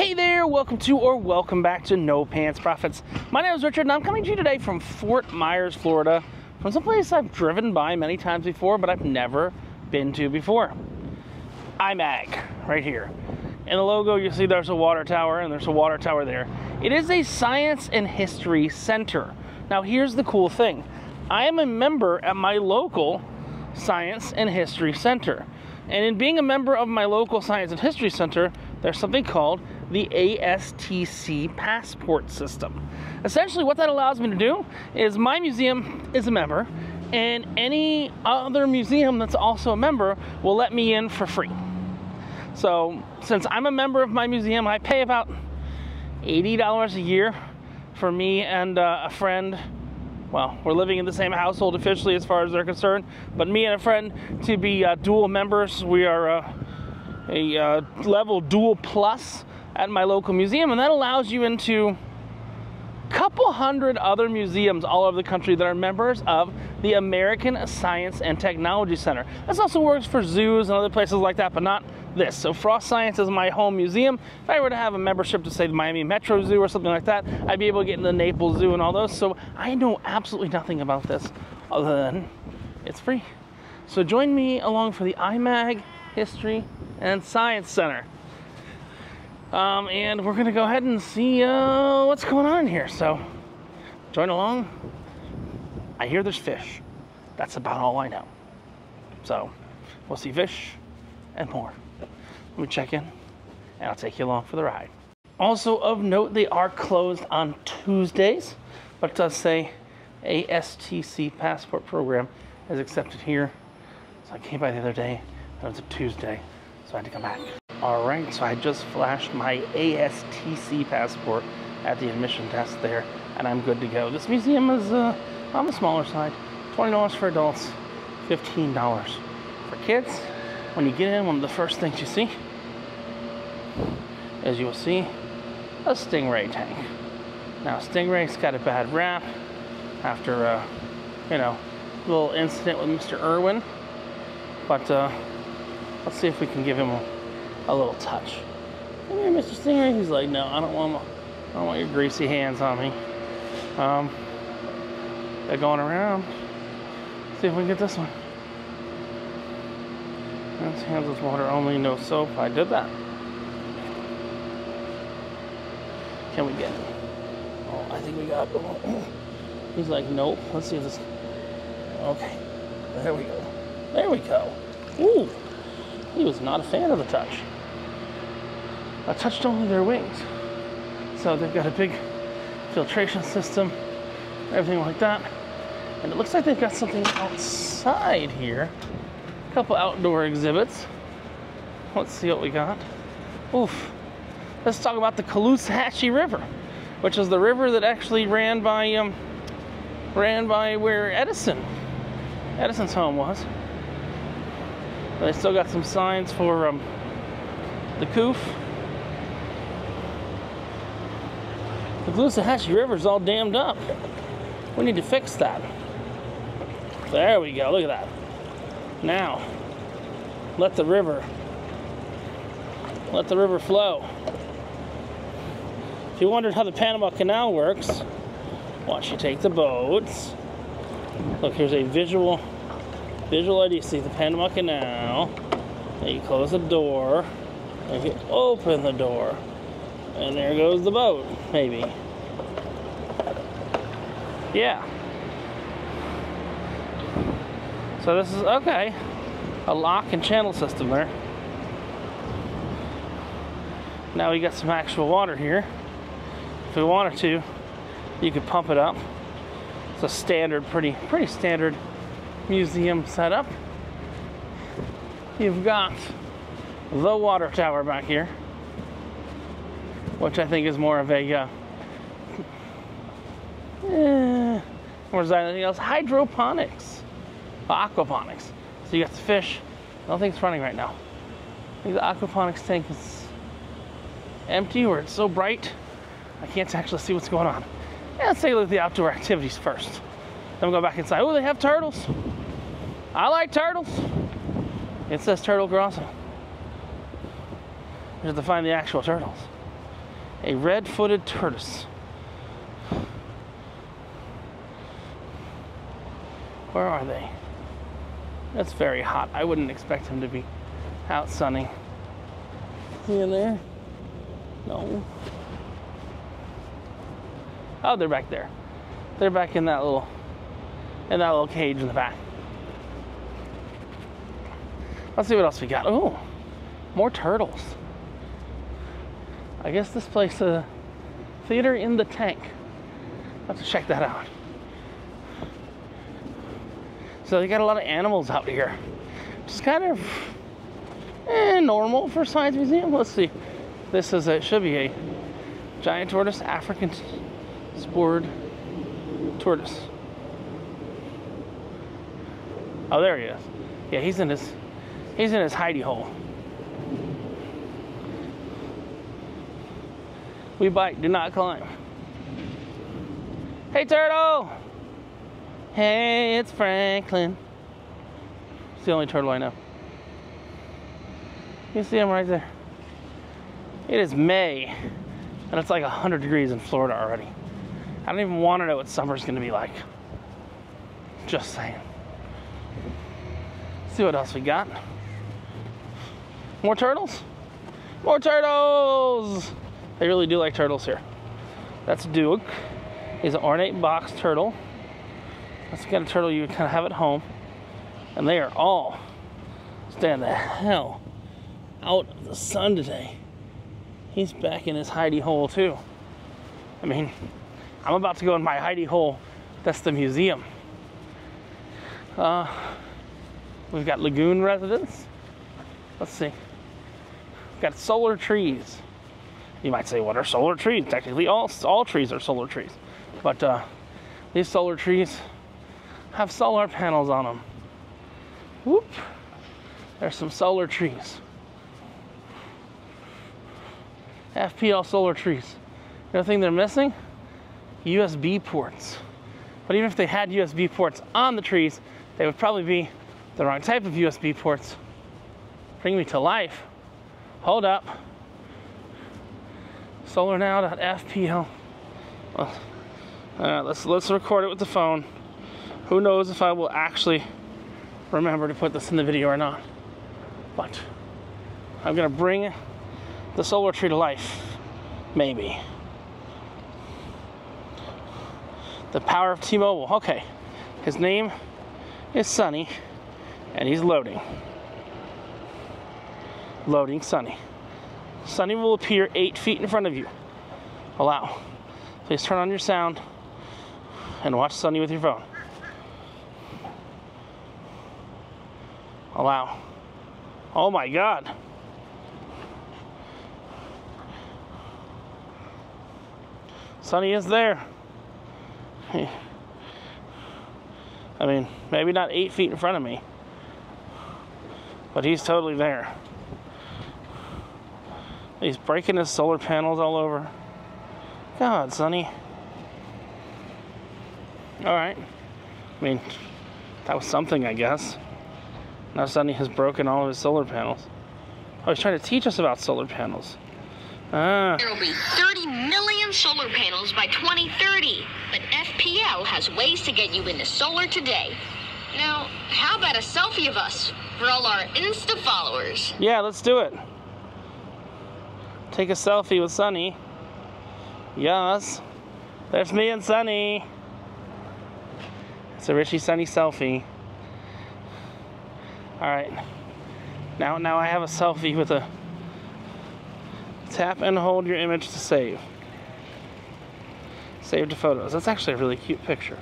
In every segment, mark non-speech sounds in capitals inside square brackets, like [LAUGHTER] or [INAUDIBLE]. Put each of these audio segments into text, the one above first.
Hey there, welcome to or welcome back to No Pants Profits. My name is Richard and I'm coming to you today from Fort Myers, Florida, from someplace I've driven by many times before, but I've never been to before. IMAG, right here. In the logo, you see there's a water tower and there's a water tower there. It is a science and history center. Now, here's the cool thing I am a member at my local science and history center. And in being a member of my local science and history center, there's something called the ASTC passport system. Essentially, what that allows me to do is my museum is a member, and any other museum that's also a member will let me in for free. So, since I'm a member of my museum, I pay about $80 a year for me and uh, a friend. Well, we're living in the same household officially as far as they're concerned, but me and a friend to be uh, dual members. We are uh, a uh, level dual plus at my local museum, and that allows you into a couple hundred other museums all over the country that are members of the American Science and Technology Center. This also works for zoos and other places like that, but not this. So Frost Science is my home museum. If I were to have a membership to say the Miami Metro Zoo or something like that, I'd be able to get in the Naples Zoo and all those. So I know absolutely nothing about this other than it's free. So join me along for the IMAG History and Science Center. Um, and we're gonna go ahead and see uh, what's going on here. So join along. I hear there's fish. That's about all I know. So we'll see fish and more. Let me check in and I'll take you along for the ride. Also of note, they are closed on Tuesdays, but it does say ASTC passport program is accepted here. So I came by the other day, and it was a Tuesday, so I had to come back. All right, so I just flashed my ASTC passport at the admission desk there, and I'm good to go. This museum is uh, on the smaller side, $20 for adults, $15 for kids. When you get in, one of the first things you see is you'll see a Stingray tank. Now, Stingray's got a bad rap after, uh, you know, a little incident with Mr. Irwin, but uh, let's see if we can give him a a little touch. Come here, Mr. Stinger. He's like, no, I don't want, my, I don't want your greasy hands on me. Um, they're going around. See if we can get this one. That's hands with water only, no soap. I did that. Can we get him? Oh, I think we got him. [CLEARS THROAT] He's like, nope. Let's see if this. Okay. There we go. There we go. Ooh. He was not a fan of the touch. I touched only their wings. So they've got a big filtration system, everything like that. And it looks like they've got something outside here. A couple outdoor exhibits. Let's see what we got. Oof. Let's talk about the Caloosahatchee River, which is the river that actually ran by um, ran by where Edison Edison's home was. They still got some signs for um, the Coof. The Caloosahatchee River's all dammed up. We need to fix that. There we go, look at that. Now, let the river, let the river flow. If you wondered how the Panama Canal works, watch you take the boats. Look, here's a visual, visual ID. See the Panama Canal. Then you close the door. You open the door. And there goes the boat, maybe. Yeah. So this is, okay, a lock and channel system there. Now we got some actual water here. If we wanted to, you could pump it up. It's a standard, pretty, pretty standard museum setup. You've got the water tower back here which I think is more of a, uh, or is that anything else? Hydroponics, aquaponics. So you got the fish. Nothing's running right now. I think the aquaponics tank is empty or it's so bright I can't actually see what's going on. Yeah, let's take a look at the outdoor activities first. Then we'll go back inside. Oh, they have turtles. I like turtles. It says turtle crossing. You have to find the actual turtles. A red-footed tortoise. Where are they? That's very hot. I wouldn't expect him to be out sunny. He in there? No. Oh, they're back there. They're back in that little in that little cage in the back. Let's see what else we got. Oh, more turtles. I guess this place a theater in the tank. To check that out. So they got a lot of animals out here. Just kind of eh, normal for science museum. Let's see. This is a, it should be a giant tortoise, African spurred tortoise. Oh, there he is. Yeah, he's in his he's in his hidey hole. We bite, do not climb. Hey, turtle! Hey, it's Franklin. It's the only turtle I know. You see him right there. It is May, and it's like 100 degrees in Florida already. I don't even want to know what summer's going to be like. Just saying. See what else we got. More turtles? More turtles! They really do like turtles here. That's Duke. He's an ornate box turtle. That's the kind of turtle you kind of have at home. And they are all staying the hell out of the sun today. He's back in his hidey hole too. I mean, I'm about to go in my hidey hole. That's the museum. Uh, we've got lagoon residents. Let's see. Got solar trees. You might say, what are solar trees? Technically, all, all trees are solar trees. But uh, these solar trees have solar panels on them. Whoop. There's some solar trees. FPL solar trees. The thing they're missing? USB ports. But even if they had USB ports on the trees, they would probably be the wrong type of USB ports. Bring me to life. Hold up. SolarNow.fpl. Well, uh, let's let's record it with the phone. Who knows if I will actually remember to put this in the video or not. But I'm gonna bring the solar tree to life. Maybe. The power of T-Mobile. Okay. His name is Sunny, and he's loading. Loading Sunny. Sunny will appear eight feet in front of you. Allow. Please turn on your sound and watch Sunny with your phone. Allow. Oh my God. Sunny is there. I mean, maybe not eight feet in front of me, but he's totally there. He's breaking his solar panels all over. God, Sunny. Alright. I mean, that was something, I guess. Now Sunny has broken all of his solar panels. Oh, he's trying to teach us about solar panels. Ah. There will be 30 million solar panels by 2030, but FPL has ways to get you into solar today. Now, how about a selfie of us for all our Insta followers? Yeah, let's do it. Take a selfie with Sunny. Yes. There's me and Sunny. It's a Richie Sunny selfie. Alright. Now now I have a selfie with a tap and hold your image to save. Save to photos. That's actually a really cute picture.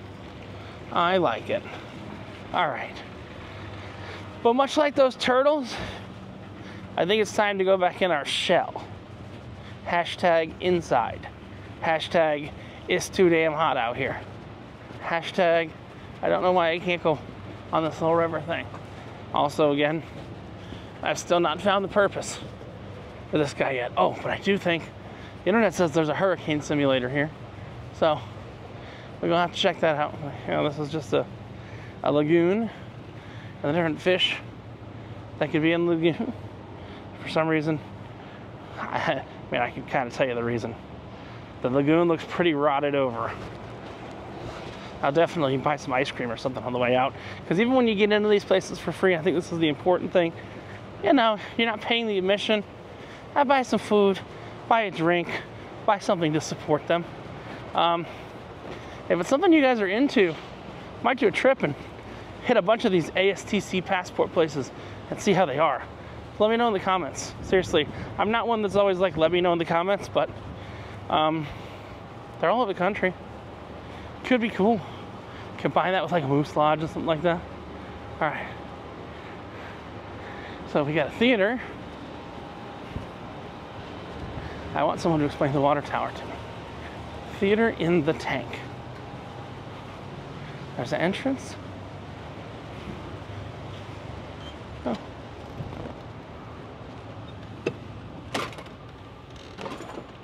I like it. Alright. But much like those turtles, I think it's time to go back in our shell hashtag inside, hashtag it's too damn hot out here, hashtag I don't know why I can't go on this little river thing. Also, again, I've still not found the purpose for this guy yet. Oh, but I do think the internet says there's a hurricane simulator here. So we're gonna have to check that out. You know, this is just a, a lagoon and the different fish that could be in the lagoon. [LAUGHS] For some reason, [LAUGHS] I, I mean, I can kind of tell you the reason. The lagoon looks pretty rotted over. I'll definitely buy some ice cream or something on the way out. Because even when you get into these places for free, I think this is the important thing. You know, you're not paying the admission. I buy some food, buy a drink, buy something to support them. Um, if it's something you guys are into, might do a trip and hit a bunch of these ASTC passport places and see how they are. Let me know in the comments. Seriously, I'm not one that's always like, let me know in the comments, but um, they're all over the country. Could be cool. Combine that with like a moose lodge or something like that. All right. So we got a theater. I want someone to explain the water tower to me. Theater in the tank. There's an entrance.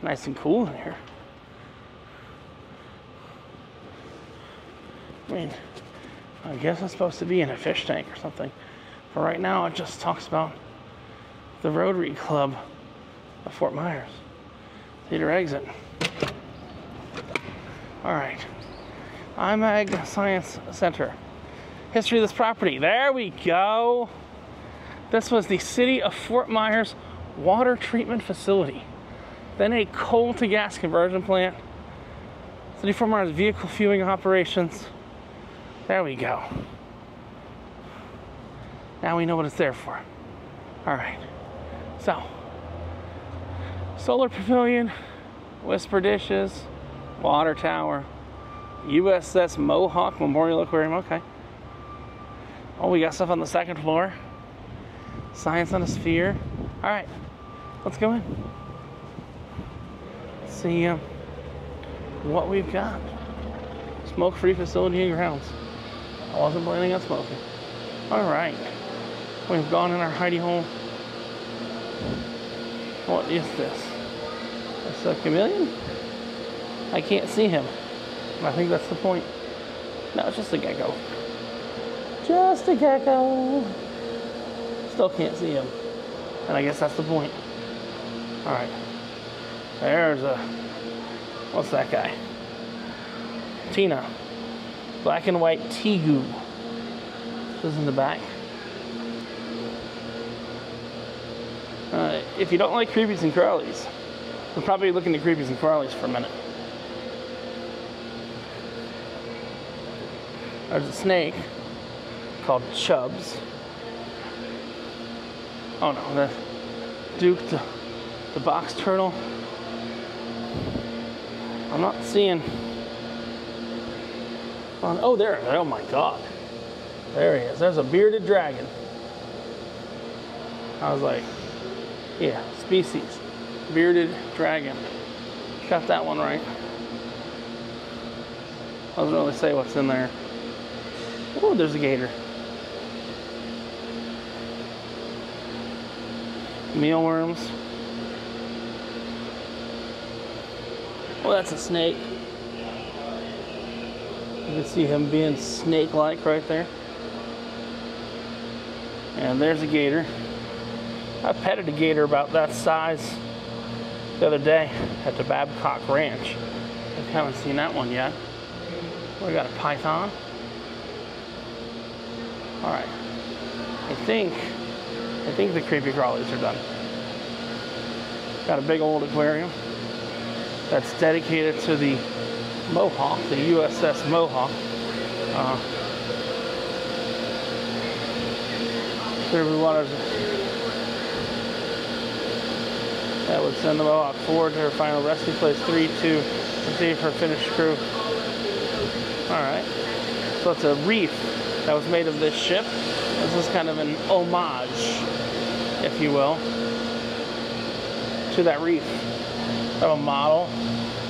Nice and cool in here. I mean, I guess it's supposed to be in a fish tank or something. But right now, it just talks about the Rotary Club of Fort Myers. Theater exit. All right. IMAG Science Center. History of this property. There we go. This was the City of Fort Myers Water Treatment Facility. Then a coal to gas conversion plant. City of Fort vehicle fueling operations. There we go. Now we know what it's there for. All right. So, solar pavilion, whisper dishes, water tower, USS Mohawk Memorial Aquarium. Okay. Oh, we got stuff on the second floor. Science on a sphere. All right. Let's go in. See what we've got. Smoke-free facility and grounds. I wasn't planning on smoking. All right. We've gone in our hidey hole. What is this? It's a chameleon? I can't see him. I think that's the point. No, it's just a gecko. Just a gecko. Still can't see him. And I guess that's the point. Alright. There's a. What's that guy? Tina. Black and white Tegu. This is in the back. Uh, if you don't like creepies and crawlies, we're probably looking at creepies and crawlies for a minute. There's a snake called Chubs. Oh no, the Duke, the, the box turtle. I'm not seeing. Oh, there. Oh my God. There he is. There's a bearded dragon. I was like, yeah, species. Bearded dragon. Got that one right. I Doesn't really say what's in there. Oh, there's a gator. Mealworms. Well, that's a snake. You can see him being snake-like right there. And there's a gator. I petted a gator about that size the other day at the Babcock Ranch. I haven't seen that one yet. We got a python. All right. I think, I think the creepy crawlies are done. Got a big old aquarium that's dedicated to the Mohawk, the USS Mohawk. Uh, Clearview Waters that would send the Mohawk forward to her final rescue place 3 2 to see her finished crew. Alright. So it's a reef that was made of this ship. This is kind of an homage, if you will, to that reef. I have a model,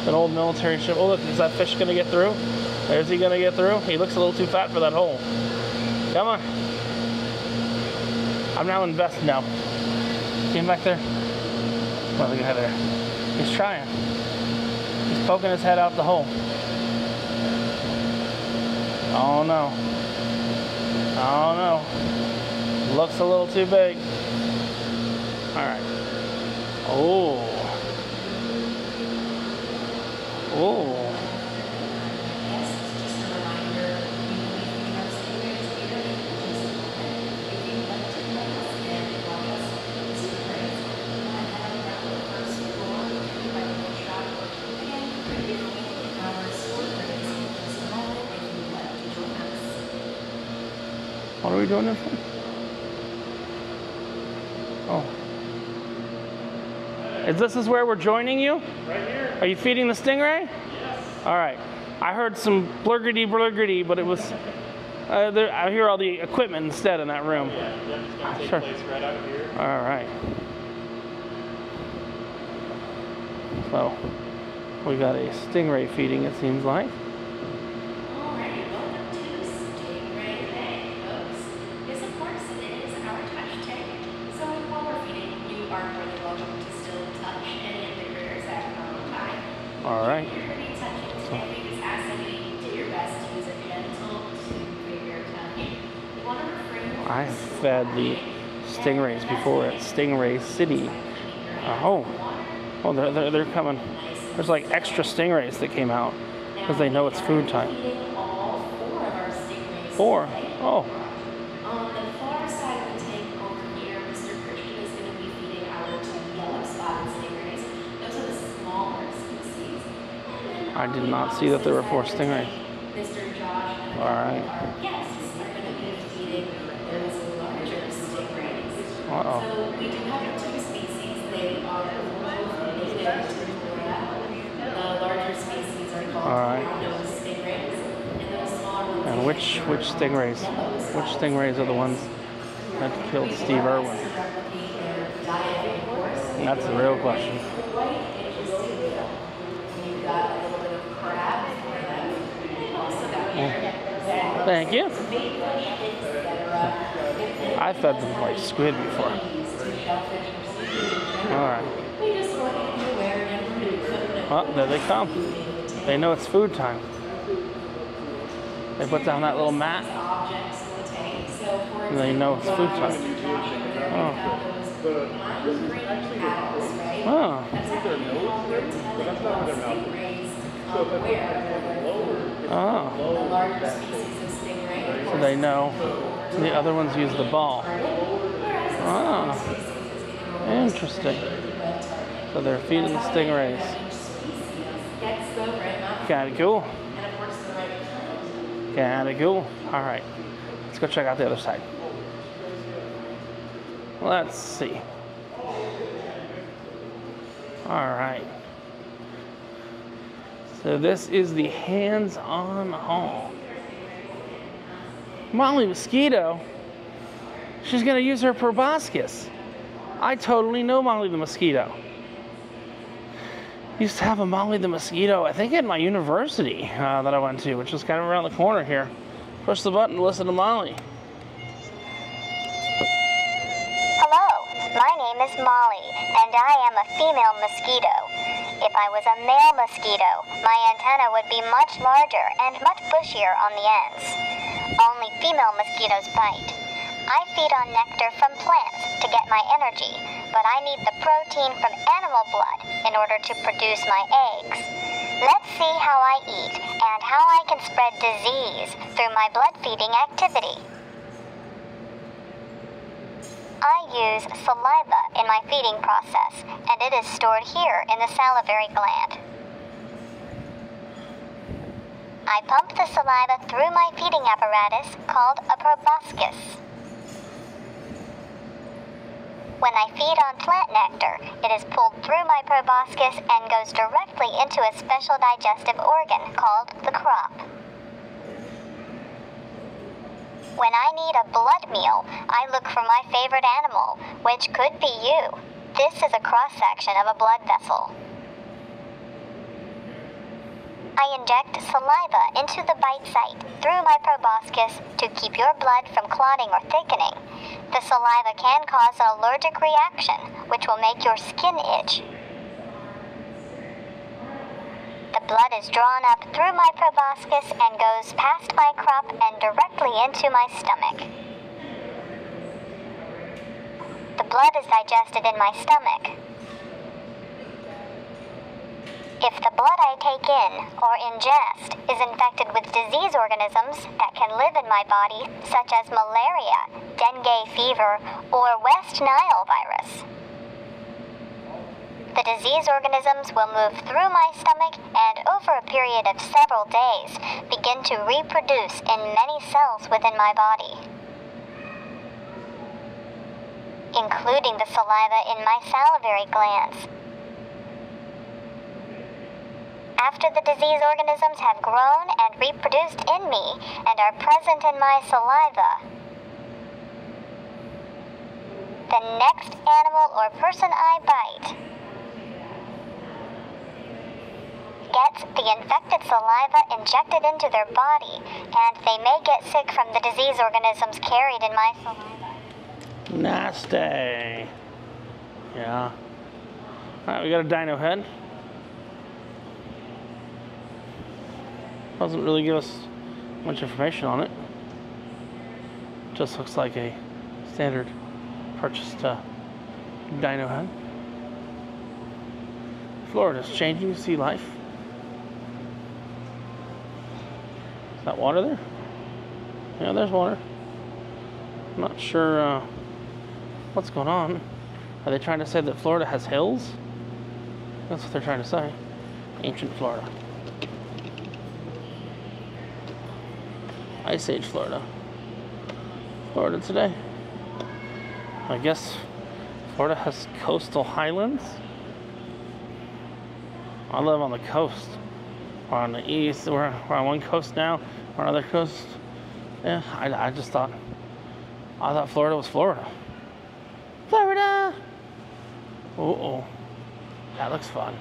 an old military ship. Oh look, is that fish gonna get through? There's he gonna get through? He looks a little too fat for that hole. Come on. I'm now invested now. See him back there? Well, look at there. He's trying. He's poking his head out the hole. Oh no. Oh no. Looks a little too big. Alright. Oh. Oh. What are we doing this one? Oh. Is this is where we're joining you? Right. Are you feeding the stingray? Yes. All right. I heard some blurgity blurgity, but it was. Uh, there, I hear all the equipment instead in that room. Yeah, yeah, it's gonna take Sure. place right out here. All right. So, we got a stingray feeding, it seems like. Alrighty, welcome to Stingray Bay, folks. Yes, of course, it is our touch tank. So while we're feeding, you are more than welcome to still touch any of the critters at your own time. All right. If you're going to be touching today, we just ask that you do your best to use a gentle to finger touch. You want to refrain from I have fed the stingrays before at Stingray City. Oh, oh, they're, they're, they're coming. There's like extra stingrays that came out because they know it's food time. Four. Oh, the far side of the tank over Mr. Christian is going to be feeding our two yellow spotted stingrays. Those are the smaller species. And then I did not see that there were four stingrays. Mr. Josh All right. our guests are going to be feeding those larger Uh-oh. So we do have two species. They are both native to Florida. The larger species are called All right. stingrays, and those smaller ones and which which stingrays? Which stingrays are the ones that killed Steve Irwin? That's the real question. Thank you. I fed them like squid before. All right. Oh, there they come. They know it's food time. They put down that little mat. And they know it's food time. Oh. Oh. Oh. So they know the other ones use the ball. Oh. Interesting. So they're feeding the stingrays. Got it cool. Got it cool. All right. Let's go check out the other side. Let's see. All right. So this is the hands-on haul. Molly Mosquito. She's gonna use her proboscis. I totally know Molly the Mosquito. Used to have a Molly the Mosquito, I think at my university uh, that I went to, which was kind of around the corner here. Push the button to listen to Molly. My name is Molly, and I am a female mosquito. If I was a male mosquito, my antenna would be much larger and much bushier on the ends. Only female mosquitoes bite. I feed on nectar from plants to get my energy, but I need the protein from animal blood in order to produce my eggs. Let's see how I eat and how I can spread disease through my blood feeding activity. I use saliva in my feeding process, and it is stored here in the salivary gland. I pump the saliva through my feeding apparatus called a proboscis. When I feed on plant nectar, it is pulled through my proboscis and goes directly into a special digestive organ called the crop. When I need a blood meal, I look for my favorite animal, which could be you. This is a cross section of a blood vessel. I inject saliva into the bite site through my proboscis to keep your blood from clotting or thickening. The saliva can cause an allergic reaction, which will make your skin itch. The blood is drawn up through my proboscis and goes past my crop and directly into my stomach. The blood is digested in my stomach. If the blood I take in or ingest is infected with disease organisms that can live in my body, such as malaria, dengue fever, or West Nile virus, the disease organisms will move through my stomach and, over a period of several days, begin to reproduce in many cells within my body, including the saliva in my salivary glands. After the disease organisms have grown and reproduced in me and are present in my saliva, the next animal or person I bite gets the infected saliva injected into their body, and they may get sick from the disease organisms carried in my saliva. Nasty. Yeah. Alright, we got a dino head. Doesn't really give us much information on it. Just looks like a standard purchased uh, dino head. Florida's changing sea life. That water there? Yeah, there's water. I'm not sure uh, what's going on. Are they trying to say that Florida has hills? That's what they're trying to say. Ancient Florida. Ice Age Florida. Florida today. I guess Florida has coastal highlands. I live on the coast. We're on the east. We're, we're on one coast now. We're on another coast. Yeah, I, I just thought. I thought Florida was Florida. Florida! Oh, oh. That looks fun.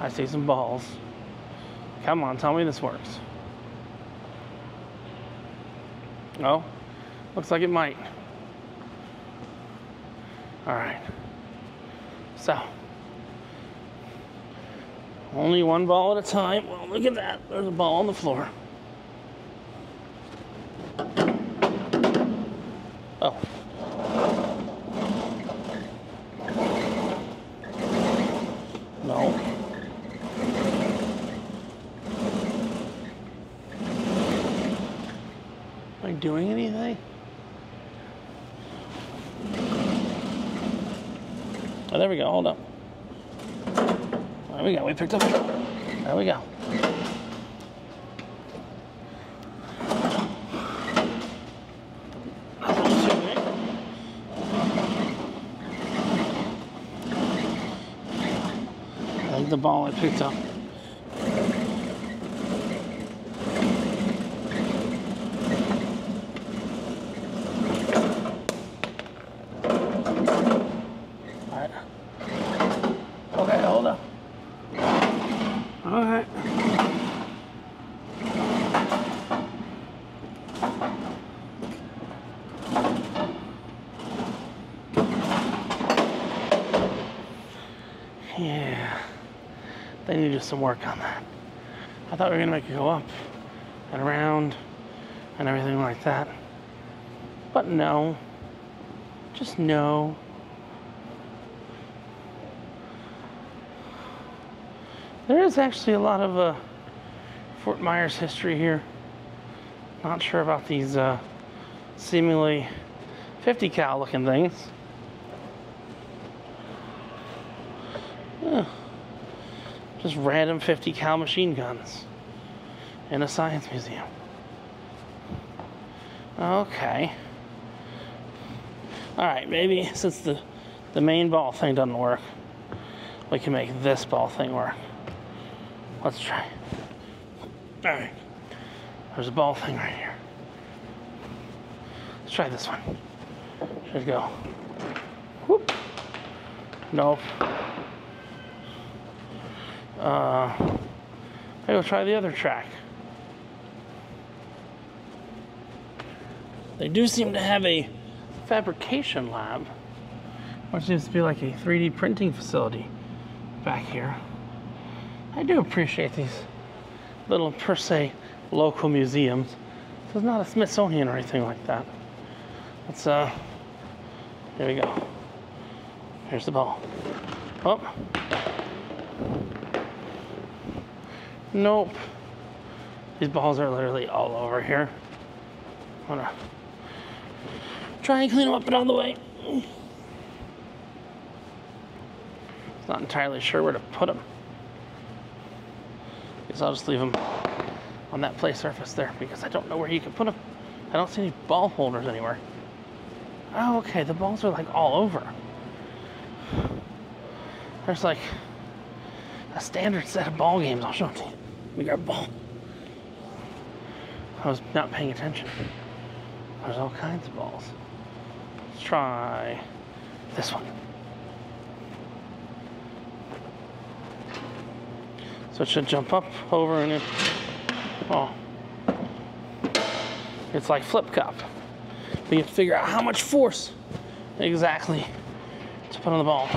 I see some balls. Come on, tell me this works. Oh, looks like it might. All right. So, only one ball at a time. Well, look at that. There's a ball on the floor. Oh. No. Am I doing anything? Oh, there we go. Hold up. There we picked up. There we go. The ball I picked up. Alright. Okay, hold up. Alright. Yeah. They need to do some work on that. I thought we were gonna make it go up and around and everything like that. But no. Just no. There is actually a lot of uh, Fort Myers history here. Not sure about these uh, seemingly 50 cal looking things. Just random 50 cal machine guns in a science museum. Okay. Alright, maybe since the, the main ball thing doesn't work, we can make this ball thing work. Let's try. Alright. There's a ball thing right here. Let's try this one. Should go. Whoop. Nope. Uh, maybe we'll try the other track. They do seem to have a fabrication lab, which seems to be like a 3D printing facility back here. I do appreciate these little, per se, local museums. This is not a Smithsonian or anything like that. Let's uh, here we go. Here's the ball. Oh. Nope. These balls are literally all over here. I'm gonna try and clean them up and out of the way. I'm not entirely sure where to put them. Guess I'll just leave them on that play surface there because I don't know where you can put them. I don't see any ball holders anywhere. Oh, okay, the balls are like all over. There's like a standard set of ball games. I'll show it to you. Let got a ball. I was not paying attention. There's all kinds of balls. Let's try this one. So it should jump up, over, and in. Oh. It's like flip cup. We have to figure out how much force exactly to put on the ball.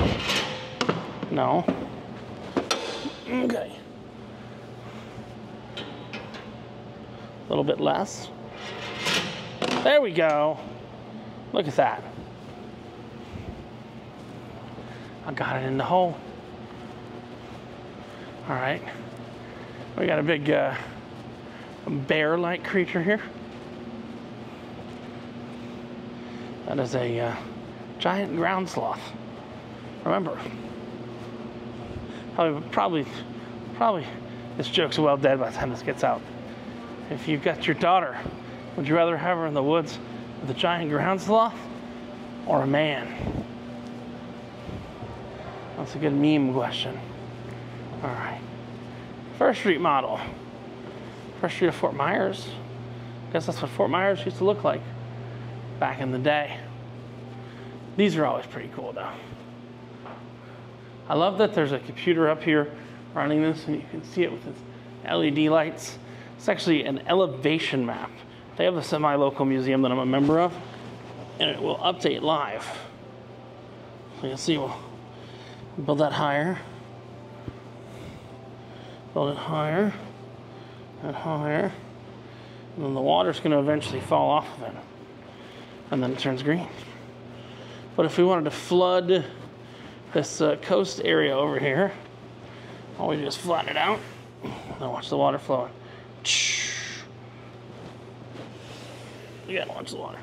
No. Okay. A little bit less. There we go. Look at that. I got it in the hole. All right. We got a big uh, bear-like creature here. That is a uh, giant ground sloth. Remember, probably, probably, probably, this joke's well dead by the time this gets out. If you've got your daughter, would you rather have her in the woods with a giant ground sloth or a man? That's a good meme question. All right. First Street model. First Street of Fort Myers. Guess that's what Fort Myers used to look like back in the day. These are always pretty cool though. I love that there's a computer up here running this and you can see it with its LED lights. It's actually an elevation map. They have a semi-local museum that I'm a member of and it will update live. So you'll see we'll build that higher. Build it higher and higher. And then the water's gonna eventually fall off of it. And then it turns green. But if we wanted to flood this uh, coast area over here, all we do is flatten it out. Now watch the water flowing. You gotta watch the water.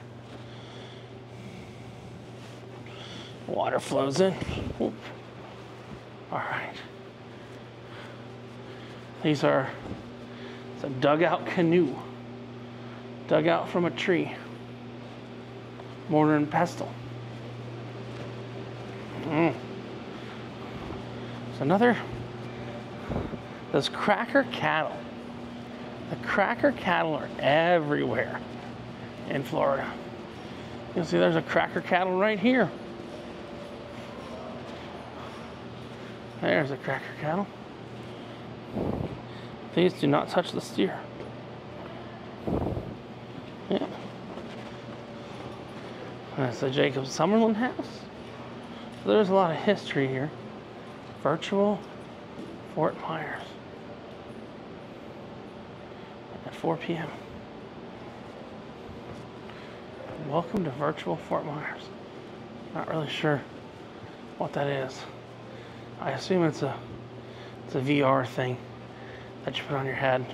Water flows in. All right. These are it's a dugout canoe. Dug out from a tree. Mortar and pestle. Mm. There's another. Those cracker cattle. The cracker cattle are everywhere in Florida. You'll see there's a cracker cattle right here. There's a cracker cattle. Please do not touch the steer. Yeah. That's the Jacob Summerlin house. So there's a lot of history here. Virtual Fort Myers. At 4 p.m. Welcome to Virtual Fort Myers. Not really sure what that is. I assume it's a it's a VR thing that you put on your head.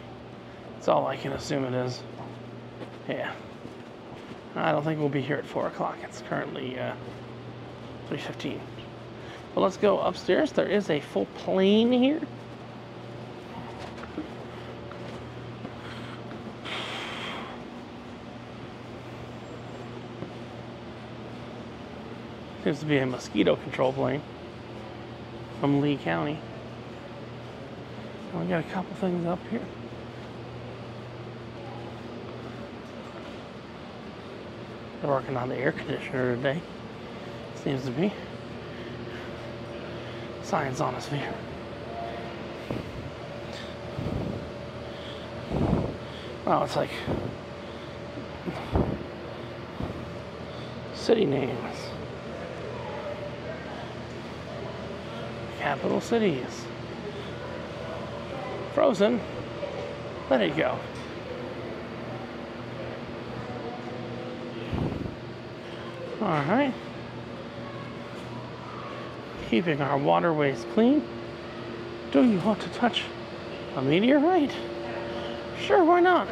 That's all I can assume it is. Yeah. I don't think we'll be here at 4 o'clock. It's currently uh, 3.15. But let's go upstairs. There is a full plane here. Seems to be a mosquito control plane from Lee County. And we got a couple things up here. They're working on the air conditioner today. Seems to be. Science on a sphere. Wow, it's like city names. Capital cities. Frozen. Let it go. All right. Keeping our waterways clean. Do you want to touch A meteorite? Sure, why not?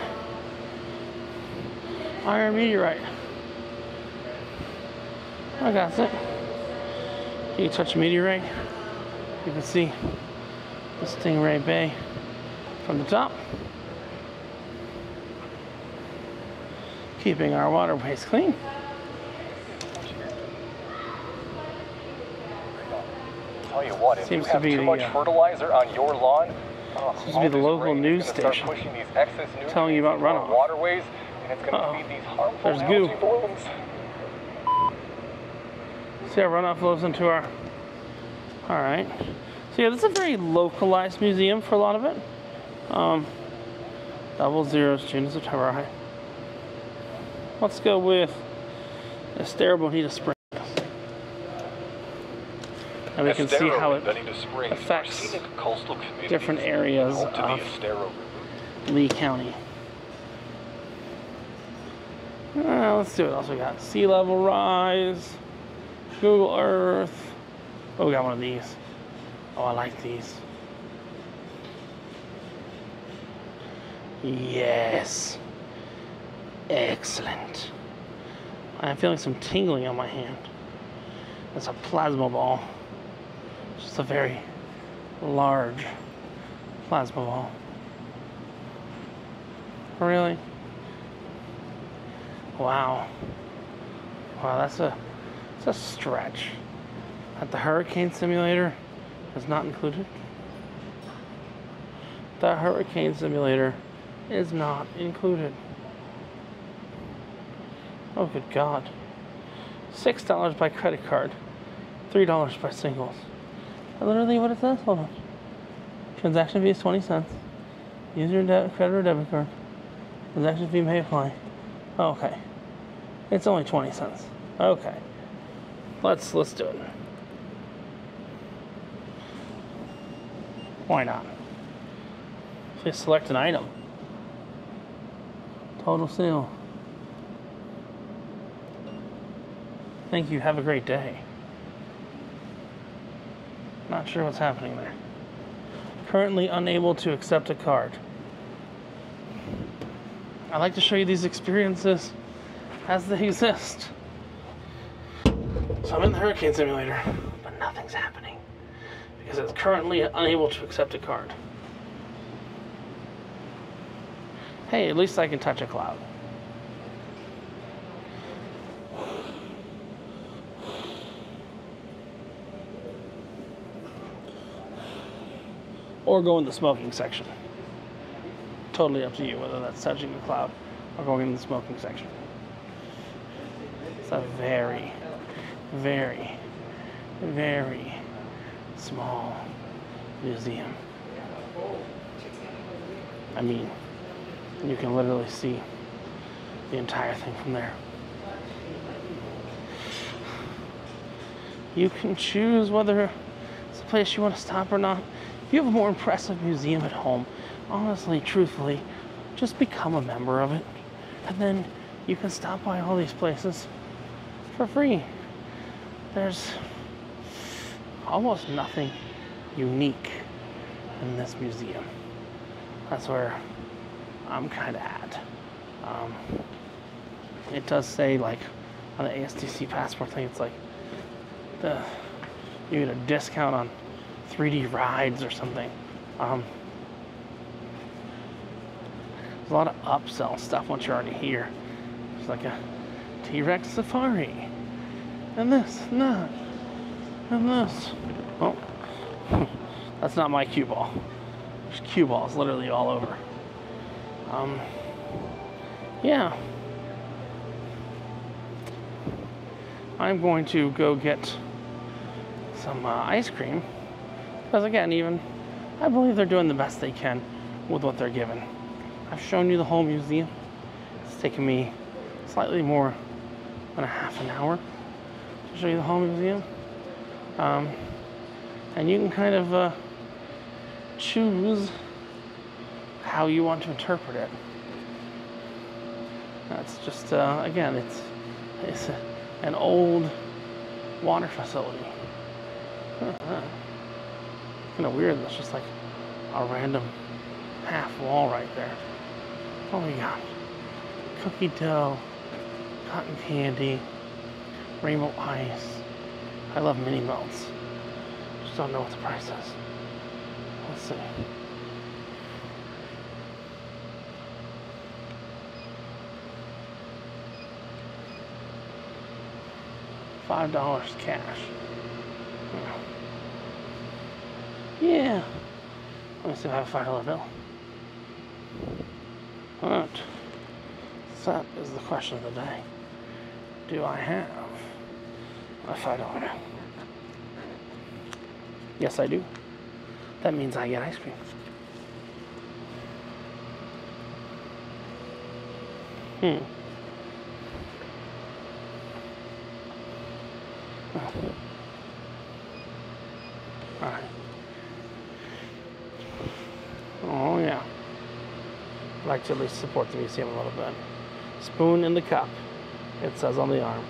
Iron meteorite. I got it. Can you touch a meteorite, you can see the Stingray Bay from the top. Keeping our waterways clean. Tell you what, if Seems you to have be too the, much uh, fertilizer on your lawn, oh, seems to be the local rain news station telling you about runoff. waterways, and it's going to Uh-oh. feed these harmful There's goo. blooms. See how runoff flows into our. All right. So yeah, this is a very localized museum for a lot of it. Um, double zeros, June. All right. Let's go with Estero Bonita Springs. And we can see how it affects scenic coastal communities different areas home to the of Lee County. Uh, let's see what else we got. Sea level rise, Google Earth. Oh, we got one of these. Oh, I like these. Yes. Excellent. I'm feeling some tingling on my hand. It's a plasma ball. Just a very large plasma ball. Really? Wow. Wow, that's a that's a stretch. That the hurricane simulator is not included. The hurricane simulator is not included. Oh good god. Six dollars by credit card. Three dollars by singles. Literally what it says. Hold on. Transaction fee is twenty cents. Use your credit or debit card. Transaction fee may apply. Okay. It's only 20 cents. Okay. Let's let's do it. Why not? Please select an item. Total sale. Thank you. Have a great day. Not sure what's happening there. Currently unable to accept a card. I like to show you these experiences as they [LAUGHS] exist. So I'm in the hurricane simulator, but nothing's happening because it's currently unable to accept a card. Hey, at least I can touch a cloud. Or go in the smoking section totally up to you whether that's touching the cloud or going in the smoking section. It's a very, very, very small museum. I mean, you can literally see the entire thing from there. You can choose whether it's a place you want to stop or not. If you have a more impressive museum at home, honestly, truthfully, just become a member of it. And then you can stop by all these places for free. There's almost nothing unique in this museum. That's where I'm kind of at. Um, it does say, like, on the ASTC passport thing, it's like the you get a discount on 3D rides or something. Um, there's a lot of upsell stuff once you're already here. There's like a T-Rex safari, and this, and that, and this. Oh, [LAUGHS] that's not my cue ball. There's cue balls literally all over. Um, yeah. I'm going to go get some uh, ice cream because again, even I believe they're doing the best they can with what they're given. I've shown you the whole museum. It's taken me slightly more than a half an hour to show you the whole museum. Um, and you can kind of uh, choose how you want to interpret it. That's just, uh, again, it's, it's an old water facility. [LAUGHS] Kind of weird. That's just like a random half wall right there. Oh my got? Cookie dough, cotton candy, rainbow ice. I love mini melts. Just don't know what the price is. Let's see. Five dollars cash. Yeah. Let me see if I have a five dollar bill. right. that is the question of the day. Do I have a five dollar bill? Yes, I do. That means I get ice cream. Hmm. Alright. Oh, yeah. I'd like to at least support the museum a little bit. Spoon in the cup, it says on the arm.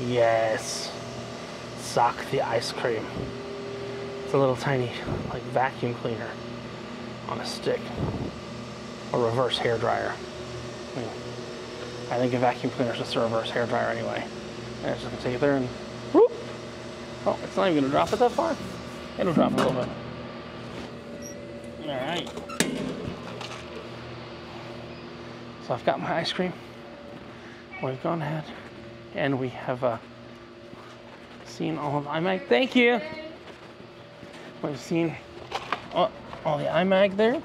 Yes. Sock the ice cream. It's a little tiny, like, vacuum cleaner on a stick. A reverse hair dryer. I mean, I think a vacuum cleaner is just a reverse hair dryer anyway. And it's just gonna take it there and whoop. Oh, it's not even gonna drop it that far. It'll drop a little bit. All right. So I've got my ice cream. We've gone ahead and we have uh, seen all of IMAG. Thank you. We've seen all, all the IMAG there.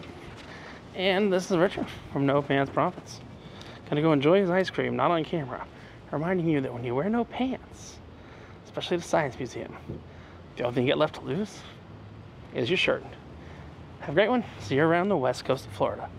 And this is Richard from No Pants Profits. Gonna go enjoy his ice cream, not on camera. Reminding you that when you wear no pants, especially at the Science Museum, the only thing you get left to lose is your shirt. Have a great one. See you around the west coast of Florida.